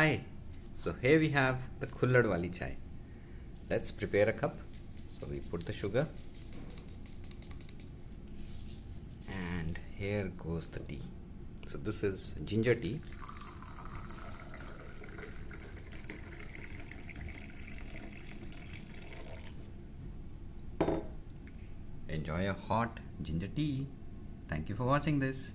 Hi, so here we have the Khullad wali chai. Let's prepare a cup. So we put the sugar and here goes the tea. So this is ginger tea. Enjoy a hot ginger tea. Thank you for watching this.